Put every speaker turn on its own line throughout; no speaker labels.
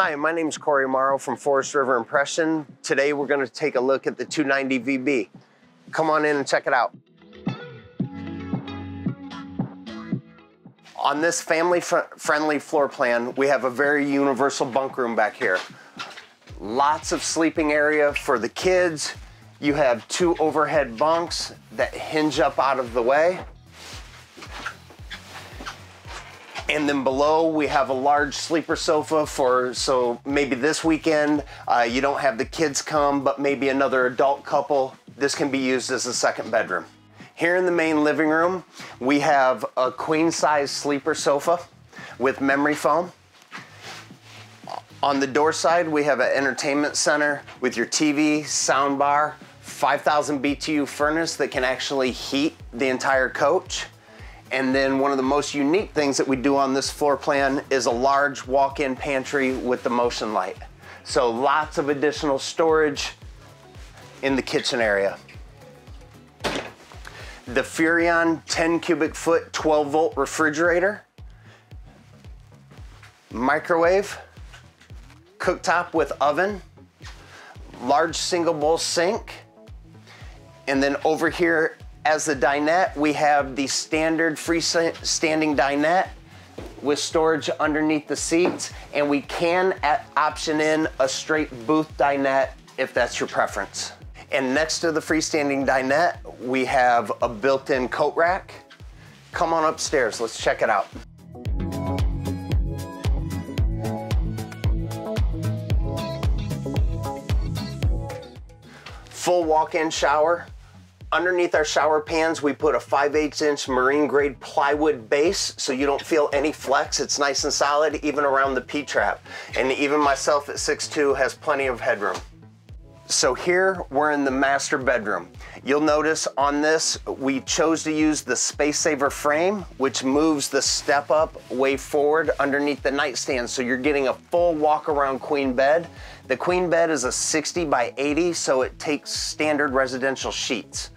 Hi, my name is Corey Morrow from Forest River Impression. Today we're going to take a look at the 290 VB. Come on in and check it out. On this family fr friendly floor plan, we have a very universal bunk room back here. Lots of sleeping area for the kids. You have two overhead bunks that hinge up out of the way. And then below we have a large sleeper sofa for, so maybe this weekend uh, you don't have the kids come, but maybe another adult couple. This can be used as a second bedroom. Here in the main living room, we have a queen size sleeper sofa with memory foam. On the door side, we have an entertainment center with your TV, sound bar, 5,000 BTU furnace that can actually heat the entire coach. And then one of the most unique things that we do on this floor plan is a large walk-in pantry with the motion light. So lots of additional storage in the kitchen area. The Furrion 10 cubic foot 12 volt refrigerator, microwave, cooktop with oven, large single bowl sink, and then over here as the dinette, we have the standard freestanding dinette with storage underneath the seats, and we can option in a straight booth dinette if that's your preference. And next to the freestanding dinette, we have a built-in coat rack. Come on upstairs, let's check it out. Full walk-in shower, Underneath our shower pans, we put a 5 8 inch marine grade plywood base so you don't feel any flex. It's nice and solid even around the P-trap. And even myself at 6'2 has plenty of headroom. So here we're in the master bedroom. You'll notice on this, we chose to use the Space Saver frame, which moves the step up way forward underneath the nightstand. So you're getting a full walk around queen bed. The queen bed is a 60 by 80, so it takes standard residential sheets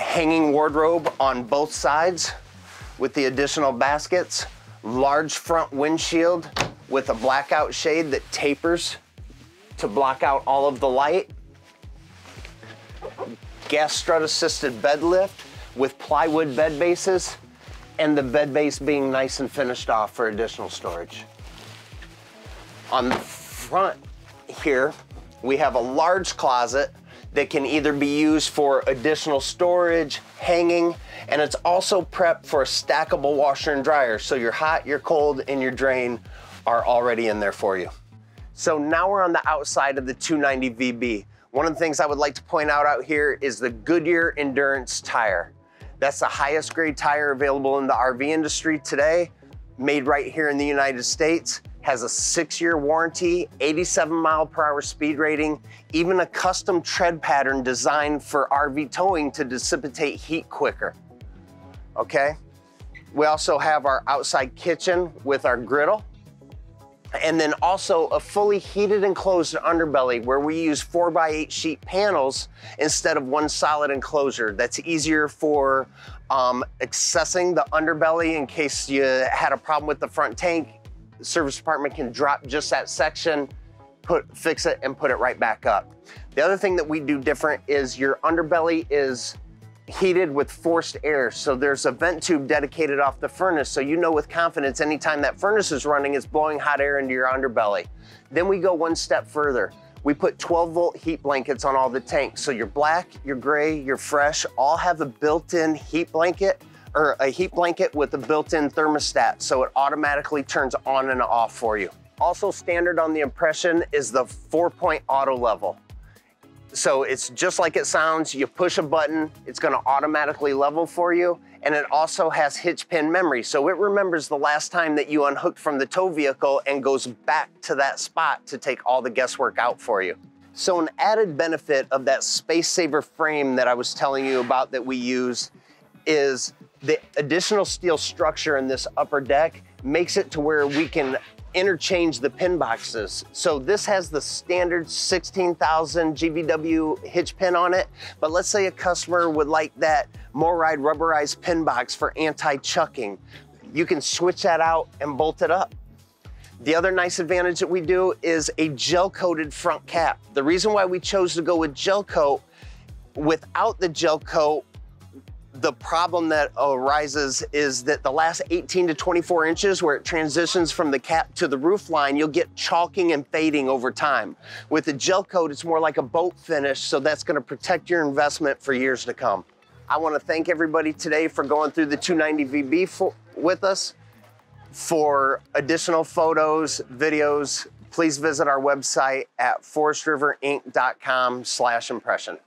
hanging wardrobe on both sides with the additional baskets, large front windshield with a blackout shade that tapers to block out all of the light, gas strut assisted bed lift with plywood bed bases, and the bed base being nice and finished off for additional storage. On the front here, we have a large closet that can either be used for additional storage, hanging, and it's also prepped for a stackable washer and dryer. So your hot, your cold, and your drain are already in there for you. So now we're on the outside of the 290 VB. One of the things I would like to point out out here is the Goodyear Endurance tire. That's the highest grade tire available in the RV industry today, made right here in the United States has a six year warranty, 87 mile per hour speed rating, even a custom tread pattern designed for RV towing to dissipate heat quicker. Okay? We also have our outside kitchen with our griddle. And then also a fully heated enclosed underbelly where we use four by eight sheet panels instead of one solid enclosure. That's easier for um, accessing the underbelly in case you had a problem with the front tank the service department can drop just that section, put fix it and put it right back up. The other thing that we do different is your underbelly is heated with forced air. So there's a vent tube dedicated off the furnace. So you know with confidence anytime that furnace is running, it's blowing hot air into your underbelly. Then we go one step further. We put 12 volt heat blankets on all the tanks. So your black, your gray, your fresh all have a built-in heat blanket or a heat blanket with a built-in thermostat so it automatically turns on and off for you. Also standard on the Impression is the four point auto level. So it's just like it sounds, you push a button, it's gonna automatically level for you, and it also has hitch pin memory. So it remembers the last time that you unhooked from the tow vehicle and goes back to that spot to take all the guesswork out for you. So an added benefit of that Space Saver frame that I was telling you about that we use is the additional steel structure in this upper deck makes it to where we can interchange the pin boxes. So this has the standard 16,000 GVW hitch pin on it, but let's say a customer would like that MORryde rubberized pin box for anti-chucking. You can switch that out and bolt it up. The other nice advantage that we do is a gel coated front cap. The reason why we chose to go with gel coat, without the gel coat, the problem that arises is that the last 18 to 24 inches where it transitions from the cap to the roof line, you'll get chalking and fading over time. With the gel coat, it's more like a boat finish, so that's gonna protect your investment for years to come. I wanna thank everybody today for going through the 290 VB with us. For additional photos, videos, please visit our website at forestriverinc.com slash impression.